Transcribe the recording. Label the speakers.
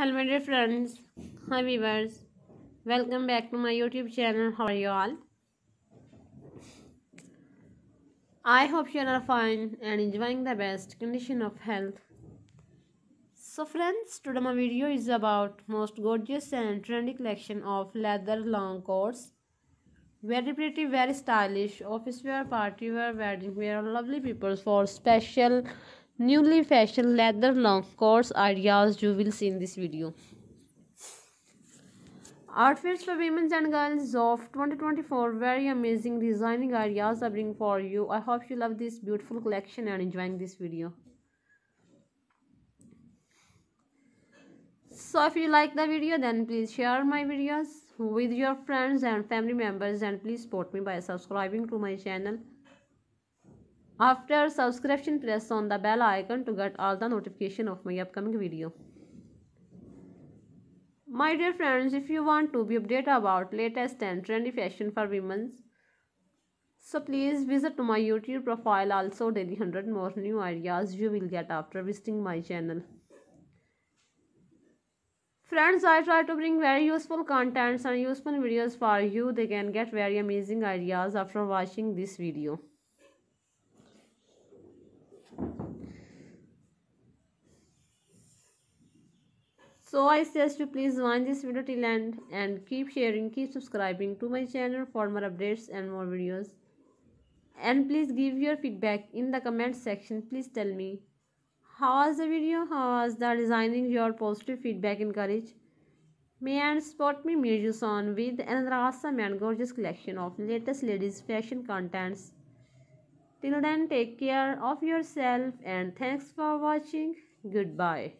Speaker 1: hello my dear friends. Hi viewers. Welcome back to my youtube channel. How are you all? I hope you are fine and enjoying the best condition of health. So friends today my video is about most gorgeous and trendy collection of leather long coats. Very pretty very stylish. Office wear party wear wedding wear lovely people for special newly fashion leather long coats ideas you will see in this video. Outfits for women and girls of 2024 very amazing designing ideas i bring for you. I hope you love this beautiful collection and enjoying this video. So if you like the video then please share my videos with your friends and family members and please support me by subscribing to my channel after subscription, press on the bell icon to get all the notification of my upcoming video. My dear friends, if you want to be updated about latest and trendy fashion for women, so please visit my YouTube profile also daily 100 more new ideas you will get after visiting my channel. Friends, I try to bring very useful contents and useful videos for you. They can get very amazing ideas after watching this video. So I suggest you please watch this video till end and keep sharing, keep subscribing to my channel for more updates and more videos. And please give your feedback in the comment section. Please tell me how was the video, how was the designing your positive feedback encourage. May and support me you soon with another awesome and gorgeous collection of latest ladies fashion contents. Till then take care of yourself and thanks for watching. Goodbye.